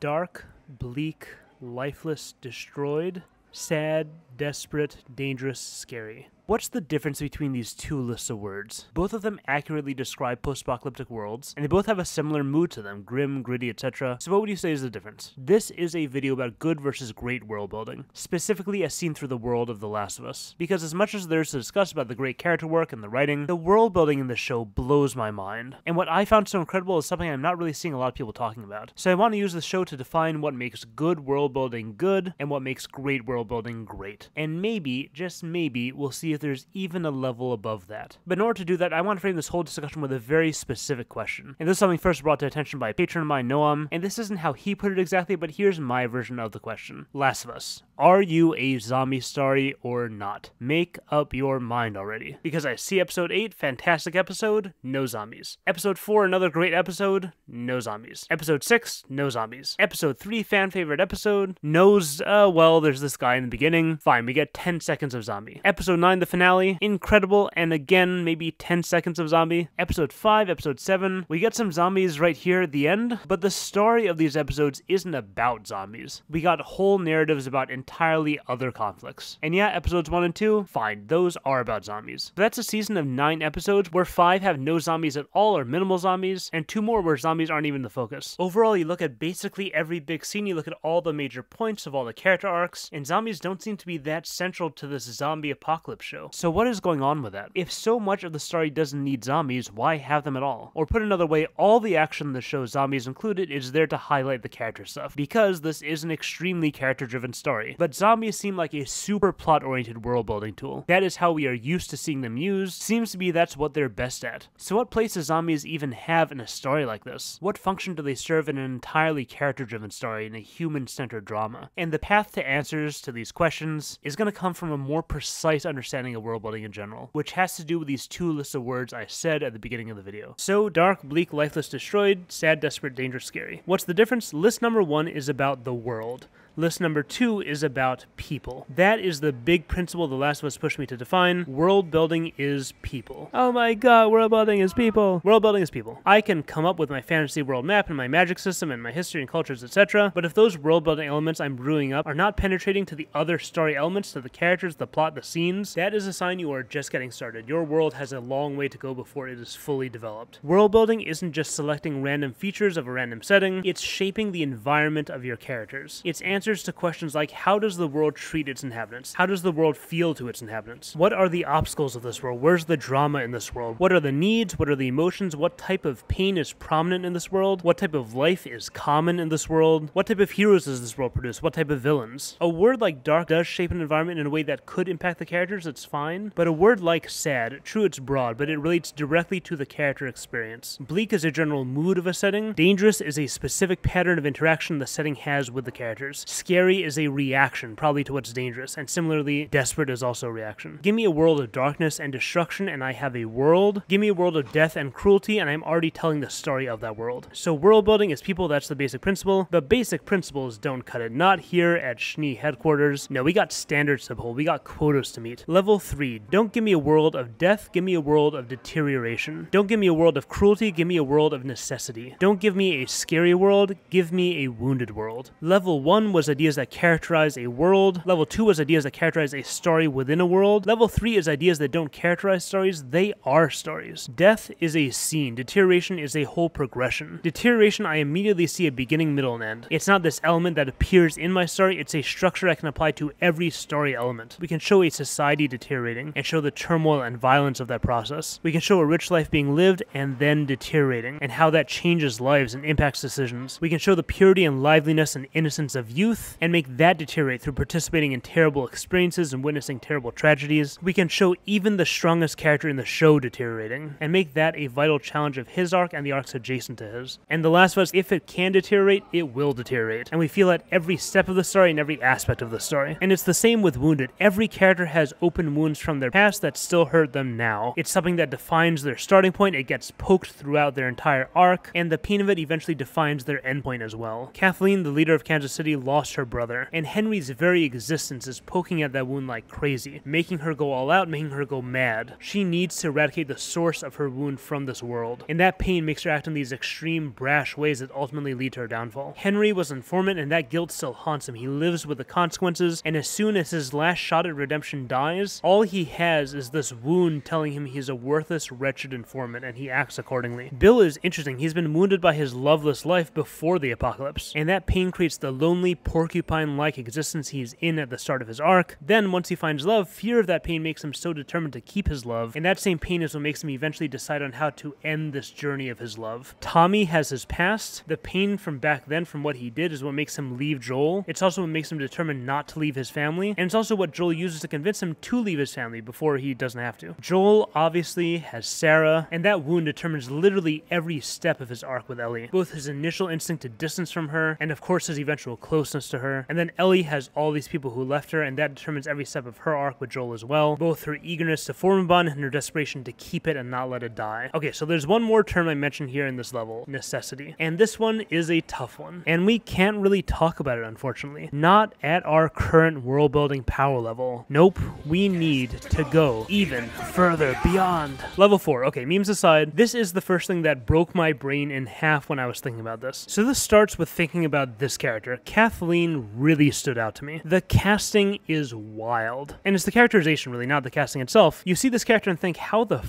Dark, bleak, lifeless, destroyed, sad, desperate, dangerous, scary. What's the difference between these two lists of words? Both of them accurately describe post apocalyptic worlds, and they both have a similar mood to them grim, gritty, etc. So, what would you say is the difference? This is a video about good versus great world building, specifically as seen through the world of The Last of Us. Because, as much as there's to discuss about the great character work and the writing, the world building in this show blows my mind. And what I found so incredible is something I'm not really seeing a lot of people talking about. So, I want to use this show to define what makes good world building good and what makes great world building great. And maybe, just maybe, we'll see there's even a level above that. But in order to do that, I want to frame this whole discussion with a very specific question. And this is something first brought to attention by a patron of mine, Noam, and this isn't how he put it exactly, but here's my version of the question. Last of Us. Are you a zombie story or not? Make up your mind already. Because I see episode 8, fantastic episode, no zombies. Episode 4, another great episode, no zombies. Episode 6, no zombies. Episode 3, fan favorite episode, knows, uh, well, there's this guy in the beginning. Fine, we get 10 seconds of zombie. Episode 9, the finale, incredible, and again, maybe 10 seconds of zombie. Episode 5, episode 7, we get some zombies right here at the end, but the story of these episodes isn't about zombies. We got whole narratives about entirely other conflicts. And yeah, episodes 1 and 2, fine, those are about zombies. But that's a season of 9 episodes where 5 have no zombies at all or minimal zombies, and 2 more where zombies aren't even the focus. Overall, you look at basically every big scene, you look at all the major points of all the character arcs, and zombies don't seem to be that central to this zombie apocalypse show. So what is going on with that? If so much of the story doesn't need zombies, why have them at all? Or put another way, all the action in the show, zombies included, is there to highlight the character stuff, because this is an extremely character driven story. But zombies seem like a super plot oriented world building tool. That is how we are used to seeing them used, seems to be that's what they're best at. So, what place do zombies even have in a story like this? What function do they serve in an entirely character driven story in a human centered drama? And the path to answers to these questions is going to come from a more precise understanding of world building in general, which has to do with these two lists of words I said at the beginning of the video. So, dark, bleak, lifeless, destroyed, sad, desperate, dangerous, scary. What's the difference? List number one is about the world. List number two is about people. That is the big principle The Last of Us pushed me to define. World building is people. Oh my god, world building is people. World building is people. I can come up with my fantasy world map and my magic system and my history and cultures, etc. But if those world building elements I'm brewing up are not penetrating to the other story elements, to the characters, the plot, the scenes, that is a sign you are just getting started. Your world has a long way to go before it is fully developed. World building isn't just selecting random features of a random setting, it's shaping the environment of your characters. It's answering answers to questions like how does the world treat its inhabitants? How does the world feel to its inhabitants? What are the obstacles of this world? Where's the drama in this world? What are the needs? What are the emotions? What type of pain is prominent in this world? What type of life is common in this world? What type of heroes does this world produce? What type of villains? A word like dark does shape an environment in a way that could impact the characters, it's fine. But a word like sad, true it's broad, but it relates directly to the character experience. Bleak is a general mood of a setting. Dangerous is a specific pattern of interaction the setting has with the characters. Scary is a reaction, probably to what's dangerous, and similarly, desperate is also a reaction. Give me a world of darkness and destruction, and I have a world. Give me a world of death and cruelty, and I'm already telling the story of that world. So, world building is people, that's the basic principle, but basic principles don't cut it. Not here at Schnee headquarters. No, we got standards to pull, we got quotas to meet. Level 3, don't give me a world of death, give me a world of deterioration. Don't give me a world of cruelty, give me a world of necessity. Don't give me a scary world, give me a wounded world. Level 1 was ideas that characterize a world. Level 2 was ideas that characterize a story within a world. Level 3 is ideas that don't characterize stories, they are stories. Death is a scene, deterioration is a whole progression. Deterioration, I immediately see a beginning, middle, and end. It's not this element that appears in my story, it's a structure I can apply to every story element. We can show a society deteriorating and show the turmoil and violence of that process. We can show a rich life being lived and then deteriorating, and how that changes lives and impacts decisions. We can show the purity and liveliness and innocence of youth and make that deteriorate through participating in terrible experiences and witnessing terrible tragedies. We can show even the strongest character in the show deteriorating, and make that a vital challenge of his arc and the arcs adjacent to his. And The Last of Us, if it can deteriorate, it will deteriorate. And we feel at every step of the story and every aspect of the story. And it's the same with Wounded. Every character has open wounds from their past that still hurt them now. It's something that defines their starting point, it gets poked throughout their entire arc, and the pain of it eventually defines their endpoint as well. Kathleen, the leader of Kansas City, lost lost her brother, and Henry's very existence is poking at that wound like crazy, making her go all out, making her go mad. She needs to eradicate the source of her wound from this world, and that pain makes her act in these extreme, brash ways that ultimately lead to her downfall. Henry was an informant, and that guilt still haunts him. He lives with the consequences, and as soon as his last shot at redemption dies, all he has is this wound telling him he's a worthless, wretched informant, and he acts accordingly. Bill is interesting. He's been wounded by his loveless life before the apocalypse, and that pain creates the lonely, porcupine like existence he's in at the start of his arc. Then, once he finds love, fear of that pain makes him so determined to keep his love, and that same pain is what makes him eventually decide on how to end this journey of his love. Tommy has his past. The pain from back then, from what he did, is what makes him leave Joel. It's also what makes him determined not to leave his family, and it's also what Joel uses to convince him to leave his family before he doesn't have to. Joel obviously has Sarah, and that wound determines literally every step of his arc with Ellie. Both his initial instinct to distance from her, and of course his eventual closeness to her. And then Ellie has all these people who left her, and that determines every step of her arc with Joel as well. Both her eagerness to form a bond and her desperation to keep it and not let it die. Okay, so there's one more term I mentioned here in this level necessity. And this one is a tough one. And we can't really talk about it, unfortunately. Not at our current world building power level. Nope, we need to go even further beyond. Level 4. Okay, memes aside, this is the first thing that broke my brain in half when I was thinking about this. So this starts with thinking about this character. Kathleen really stood out to me. The casting is wild. And it's the characterization, really, not the casting itself. You see this character and think, how the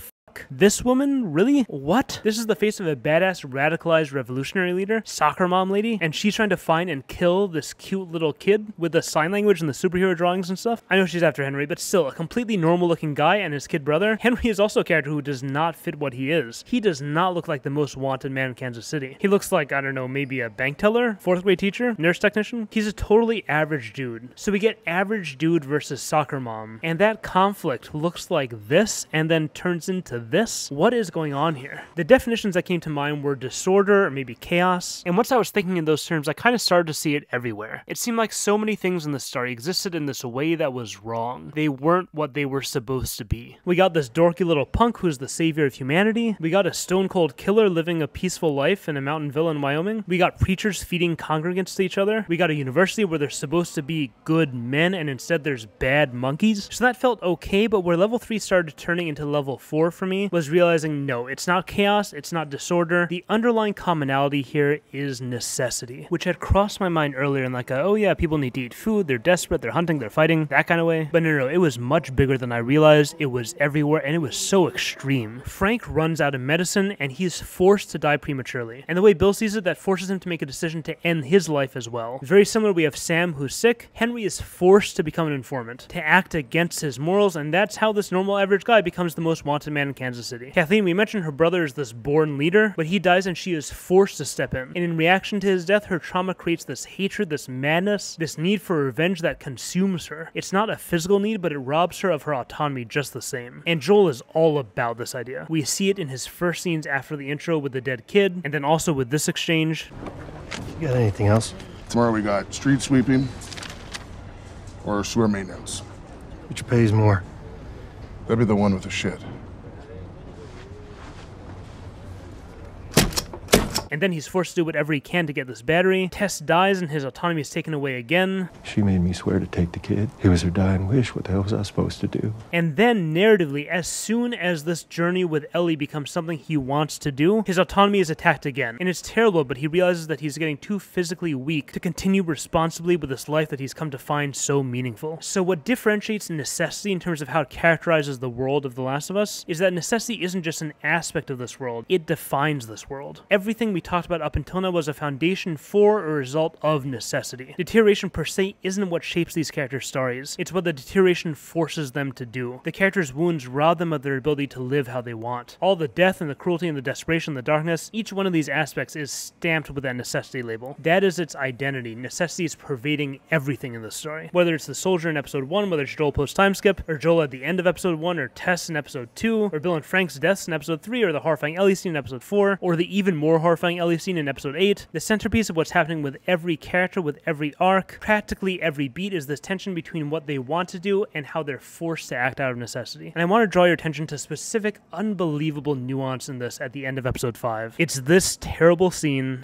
this woman? Really? What? This is the face of a badass, radicalized revolutionary leader, soccer mom lady, and she's trying to find and kill this cute little kid with the sign language and the superhero drawings and stuff. I know she's after Henry, but still, a completely normal looking guy and his kid brother. Henry is also a character who does not fit what he is. He does not look like the most wanted man in Kansas City. He looks like, I don't know, maybe a bank teller, fourth grade teacher, nurse technician. He's a totally average dude. So we get average dude versus soccer mom, and that conflict looks like this and then turns into this? What is going on here? The definitions that came to mind were disorder or maybe chaos, and once I was thinking in those terms, I kind of started to see it everywhere. It seemed like so many things in the story existed in this way that was wrong. They weren't what they were supposed to be. We got this dorky little punk who's the savior of humanity. We got a stone cold killer living a peaceful life in a mountain villa in Wyoming. We got preachers feeding congregants to each other. We got a university where there's supposed to be good men and instead there's bad monkeys. So that felt okay, but where level 3 started turning into level 4 for me was realizing no, it's not chaos, it's not disorder. The underlying commonality here is necessity, which had crossed my mind earlier in like, a, oh yeah, people need to eat food, they're desperate, they're hunting, they're fighting, that kind of way. But no, no, it was much bigger than I realized. It was everywhere and it was so extreme. Frank runs out of medicine and he's forced to die prematurely. And the way Bill sees it, that forces him to make a decision to end his life as well. Very similar, we have Sam who's sick. Henry is forced to become an informant, to act against his morals, and that's how this normal average guy becomes the most wanted man in Kansas City. Kathleen, we mentioned her brother is this born leader, but he dies and she is forced to step in. And in reaction to his death, her trauma creates this hatred, this madness, this need for revenge that consumes her. It's not a physical need, but it robs her of her autonomy just the same. And Joel is all about this idea. We see it in his first scenes after the intro with the dead kid, and then also with this exchange. You got anything else? Tomorrow we got street sweeping or sewer maintenance. Which pays more? That'd be the one with the shit. And then he's forced to do whatever he can to get this battery. Tess dies and his autonomy is taken away again. She made me swear to take the kid. It was her dying wish. What the hell was I supposed to do? And then, narratively, as soon as this journey with Ellie becomes something he wants to do, his autonomy is attacked again. And it's terrible, but he realizes that he's getting too physically weak to continue responsibly with this life that he's come to find so meaningful. So, what differentiates necessity in terms of how it characterizes the world of The Last of Us is that necessity isn't just an aspect of this world, it defines this world. Everything we talked about up until now was a foundation for or result of necessity. Deterioration per se isn't what shapes these characters' stories, it's what the deterioration forces them to do. The characters' wounds rob them of their ability to live how they want. All the death and the cruelty and the desperation and the darkness, each one of these aspects is stamped with that necessity label. That is its identity. Necessity is pervading everything in the story. Whether it's the soldier in episode 1, whether it's Joel post time skip, or Joel at the end of episode 1, or Tess in episode 2, or Bill and Frank's deaths in episode 3, or the horrifying Ellie scene in episode 4, or the even more horrifying Ellie scene in episode 8, the centerpiece of what's happening with every character, with every arc, practically every beat is this tension between what they want to do and how they're forced to act out of necessity. And I want to draw your attention to specific, unbelievable nuance in this at the end of episode 5. It's this terrible scene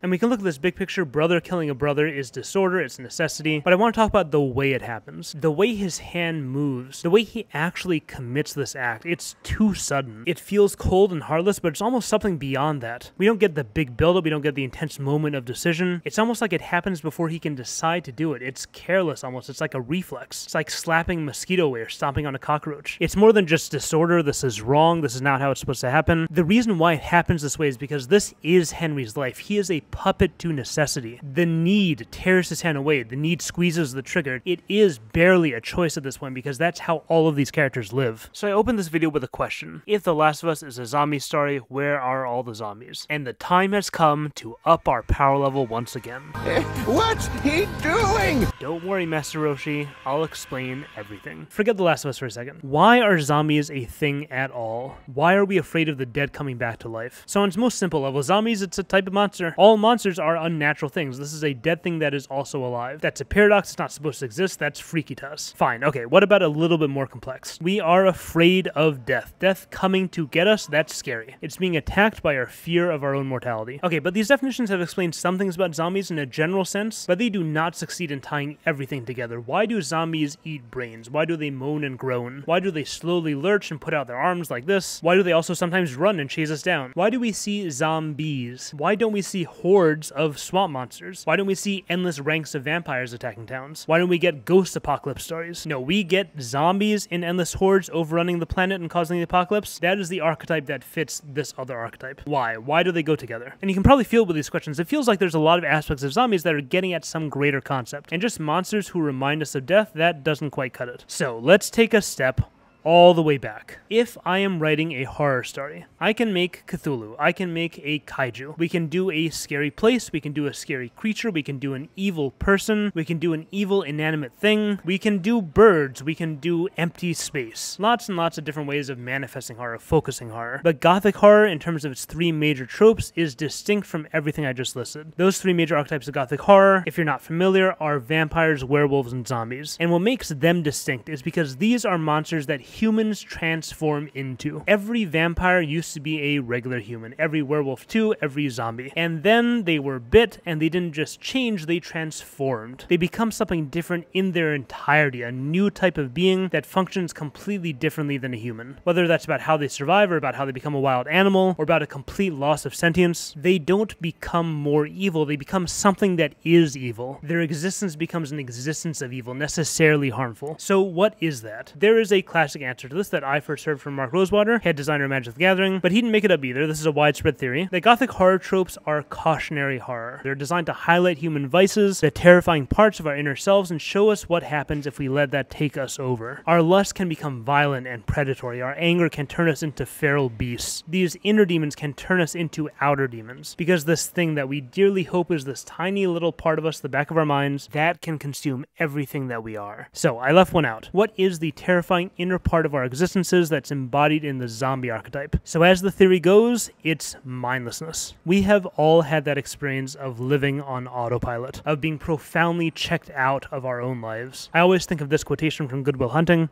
And we can look at this big picture brother killing a brother is disorder, it's necessity. But I want to talk about the way it happens. The way his hand moves, the way he actually commits this act. It's too sudden. It feels cold and heartless, but it's almost something beyond that. We don't get the big buildup, we don't get the intense moment of decision. It's almost like it happens before he can decide to do it. It's careless almost. It's like a reflex. It's like slapping mosquito or stomping on a cockroach. It's more than just disorder. This is wrong. This is not how it's supposed to happen. The reason why it happens this way is because this is Henry's life. He is a puppet to necessity. The need tears his hand away. The need squeezes the trigger. It is barely a choice at this point because that's how all of these characters live. So I opened this video with a question. If The Last of Us is a zombie story, where are all the zombies? And the time has come to up our power level once again. Eh, what's he doing? Don't worry, Master Roshi. I'll explain everything. Forget The Last of Us for a second. Why are zombies a thing at all? Why are we afraid of the dead coming back to life? So on its most simple level, zombies, it's a type of monster. All monsters are unnatural things. This is a dead thing that is also alive. That's a paradox. It's not supposed to exist. That's freaky to us. Fine. Okay, what about a little bit more complex? We are afraid of death. Death coming to get us, that's scary. It's being attacked by our fear of our own mortality. Okay, but these definitions have explained some things about zombies in a general sense, but they do not succeed in tying everything together. Why do zombies eat brains? Why do they moan and groan? Why do they slowly lurch and put out their arms like this? Why do they also sometimes run and chase us down? Why do we see zombies? Why don't we see hordes of swamp monsters? Why don't we see endless ranks of vampires attacking towns? Why don't we get ghost apocalypse stories? No, we get zombies in endless hordes overrunning the planet and causing the apocalypse. That is the archetype that fits this other archetype. Why? Why do they go together? And you can probably feel with these questions, it feels like there's a lot of aspects of zombies that are getting at some greater concept. And just monsters who remind us of death, that doesn't quite cut it. So let's take a step all the way back. If I am writing a horror story, I can make Cthulhu, I can make a kaiju. We can do a scary place, we can do a scary creature, we can do an evil person, we can do an evil inanimate thing, we can do birds, we can do empty space. Lots and lots of different ways of manifesting horror, focusing horror. But gothic horror, in terms of its three major tropes, is distinct from everything I just listed. Those three major archetypes of gothic horror, if you're not familiar, are vampires, werewolves, and zombies. And what makes them distinct is because these are monsters that humans transform into. Every vampire used to be a regular human, every werewolf too, every zombie. And then they were bit and they didn't just change, they transformed. They become something different in their entirety, a new type of being that functions completely differently than a human. Whether that's about how they survive or about how they become a wild animal or about a complete loss of sentience, they don't become more evil, they become something that is evil. Their existence becomes an existence of evil, necessarily harmful. So what is that? There is a classic answer to this that I first heard from Mark Rosewater, head designer of Magic the Gathering, but he didn't make it up either. This is a widespread theory. that Gothic horror tropes are cautionary horror. They're designed to highlight human vices, the terrifying parts of our inner selves, and show us what happens if we let that take us over. Our lust can become violent and predatory. Our anger can turn us into feral beasts. These inner demons can turn us into outer demons. Because this thing that we dearly hope is this tiny little part of us, the back of our minds, that can consume everything that we are. So I left one out. What is the terrifying inner part of our existences that's embodied in the zombie archetype? So as the theory goes, it's mindlessness. We have all had that experience of living on autopilot, of being profoundly checked out of our own lives. I always think of this quotation from Good Will Hunting.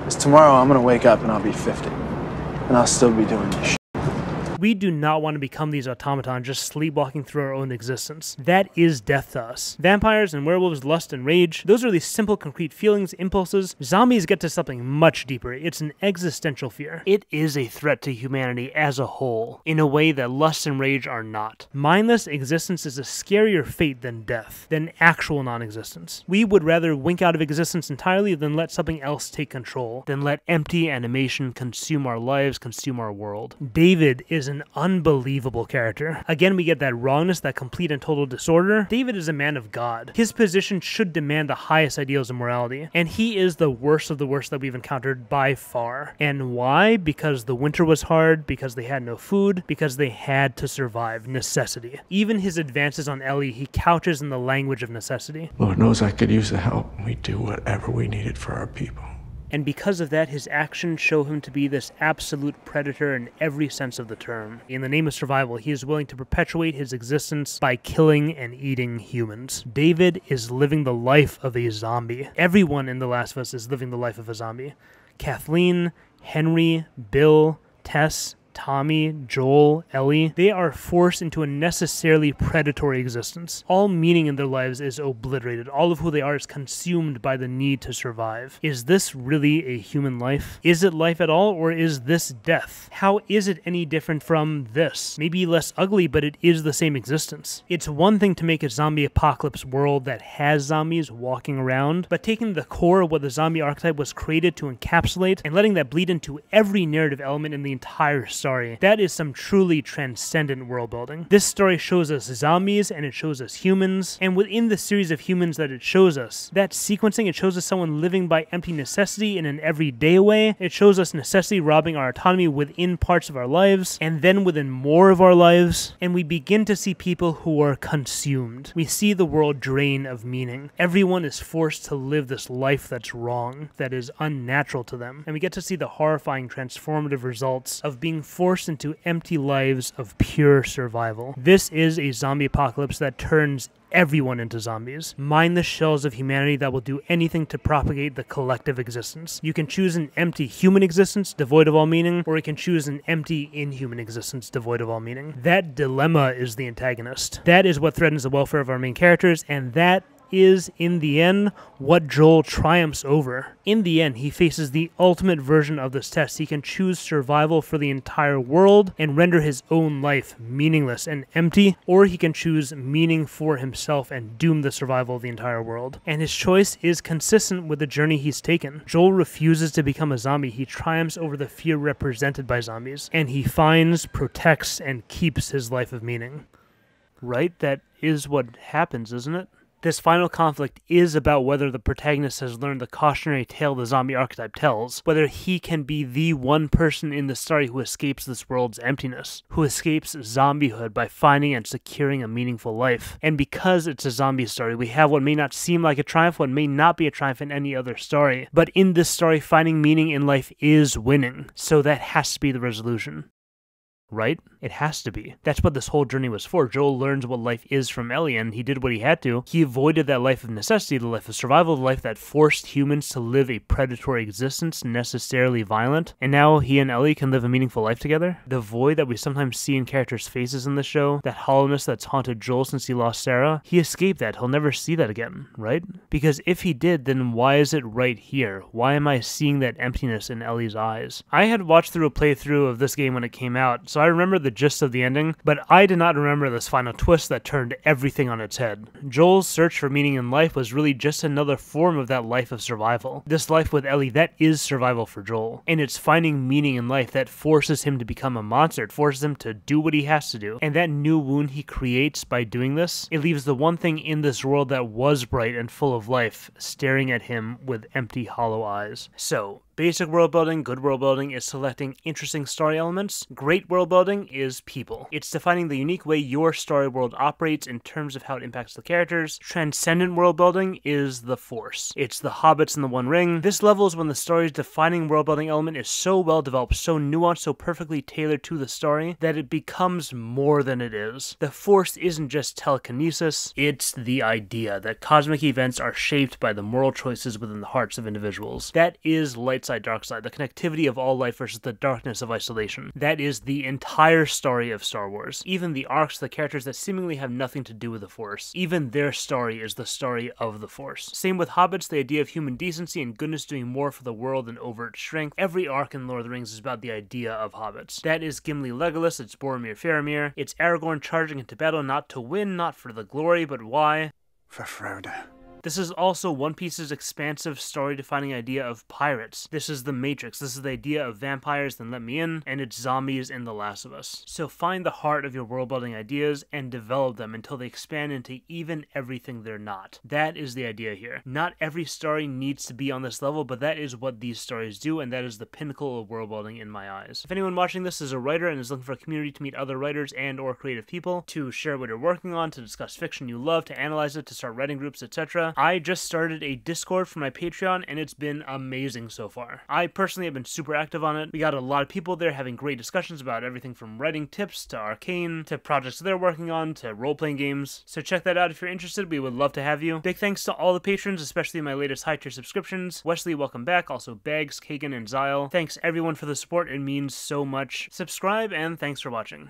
Because tomorrow I'm gonna wake up and I'll be 50. And I'll still be doing this shit. We do not want to become these automaton just sleepwalking through our own existence. That is death to us. Vampires and werewolves, lust and rage, those are these simple, concrete feelings, impulses. Zombies get to something much deeper. It's an existential fear. It is a threat to humanity as a whole, in a way that lust and rage are not. Mindless existence is a scarier fate than death, than actual non existence. We would rather wink out of existence entirely than let something else take control, than let empty animation consume our lives, consume our world. David is an unbelievable character. Again, we get that wrongness, that complete and total disorder. David is a man of God. His position should demand the highest ideals of morality, and he is the worst of the worst that we've encountered by far. And why? Because the winter was hard, because they had no food, because they had to survive. Necessity. Even his advances on Ellie, he couches in the language of necessity. Lord knows I could use the help. We do whatever we needed for our people. And because of that, his actions show him to be this absolute predator in every sense of the term. In the name of survival, he is willing to perpetuate his existence by killing and eating humans. David is living the life of a zombie. Everyone in The Last of Us is living the life of a zombie. Kathleen, Henry, Bill, Tess, Tommy, Joel, Ellie, they are forced into a necessarily predatory existence. All meaning in their lives is obliterated. All of who they are is consumed by the need to survive. Is this really a human life? Is it life at all, or is this death? How is it any different from this? Maybe less ugly, but it is the same existence. It's one thing to make a zombie apocalypse world that has zombies walking around, but taking the core of what the zombie archetype was created to encapsulate and letting that bleed into every narrative element in the entire story, that is some truly transcendent world building. This story shows us zombies and it shows us humans, and within the series of humans that it shows us, that sequencing, it shows us someone living by empty necessity in an everyday way. It shows us necessity robbing our autonomy within parts of our lives, and then within more of our lives, and we begin to see people who are consumed. We see the world drain of meaning. Everyone is forced to live this life that's wrong, that is unnatural to them, and we get to see the horrifying transformative results of being forced into empty lives of pure survival. This is a zombie apocalypse that turns everyone into zombies. Mine the shells of humanity that will do anything to propagate the collective existence. You can choose an empty human existence devoid of all meaning, or you can choose an empty inhuman existence devoid of all meaning. That dilemma is the antagonist. That is what threatens the welfare of our main characters, and that is, in the end, what Joel triumphs over. In the end, he faces the ultimate version of this test. He can choose survival for the entire world and render his own life meaningless and empty, or he can choose meaning for himself and doom the survival of the entire world. And his choice is consistent with the journey he's taken. Joel refuses to become a zombie. He triumphs over the fear represented by zombies, and he finds, protects, and keeps his life of meaning. Right? That is what happens, isn't it? This final conflict is about whether the protagonist has learned the cautionary tale the zombie archetype tells, whether he can be the one person in the story who escapes this world's emptiness, who escapes zombiehood by finding and securing a meaningful life. And because it's a zombie story, we have what may not seem like a triumph, what may not be a triumph in any other story. But in this story, finding meaning in life is winning, so that has to be the resolution right? It has to be. That's what this whole journey was for. Joel learns what life is from Ellie, and he did what he had to. He avoided that life of necessity, the life of survival, the life that forced humans to live a predatory existence, necessarily violent. And now he and Ellie can live a meaningful life together. The void that we sometimes see in characters' faces in the show, that hollowness that's haunted Joel since he lost Sarah, he escaped that. He'll never see that again, right? Because if he did, then why is it right here? Why am I seeing that emptiness in Ellie's eyes? I had watched through a playthrough of this game when it came out, so I remember the gist of the ending, but I did not remember this final twist that turned everything on its head. Joel's search for meaning in life was really just another form of that life of survival. This life with Ellie, that is survival for Joel. And it's finding meaning in life that forces him to become a monster. It forces him to do what he has to do. And that new wound he creates by doing this, it leaves the one thing in this world that was bright and full of life staring at him with empty, hollow eyes. So, Basic world building, good world building is selecting interesting story elements. Great world building is people. It's defining the unique way your story world operates in terms of how it impacts the characters. Transcendent world building is the force. It's the hobbits in the One Ring. This level is when the story's defining world building element is so well developed, so nuanced, so perfectly tailored to the story that it becomes more than it is. The force isn't just telekinesis, it's the idea that cosmic events are shaped by the moral choices within the hearts of individuals. That is light dark side, the connectivity of all life versus the darkness of isolation. That is the entire story of Star Wars. Even the arcs, the characters that seemingly have nothing to do with the Force, even their story is the story of the Force. Same with Hobbits, the idea of human decency and goodness doing more for the world than overt strength. Every arc in Lord of the Rings is about the idea of hobbits. That is Gimli Legolas, it's Boromir Faramir, it's Aragorn charging into battle not to win, not for the glory, but why? For Frodo. This is also One Piece's expansive story defining idea of pirates. This is the Matrix. This is the idea of vampires, then let me in, and it's zombies in The Last of Us. So find the heart of your world building ideas and develop them until they expand into even everything they're not. That is the idea here. Not every story needs to be on this level, but that is what these stories do, and that is the pinnacle of world building in my eyes. If anyone watching this is a writer and is looking for a community to meet other writers and or creative people, to share what you're working on, to discuss fiction you love, to analyze it, to start writing groups, etc., I just started a Discord for my Patreon, and it's been amazing so far. I personally have been super active on it. We got a lot of people there having great discussions about everything from writing tips to arcane to projects they're working on to role playing games. So check that out if you're interested. We would love to have you. Big thanks to all the patrons, especially my latest high tier subscriptions. Wesley, welcome back. Also, Bags, Kagan, and Zyle. Thanks everyone for the support. It means so much. Subscribe, and thanks for watching.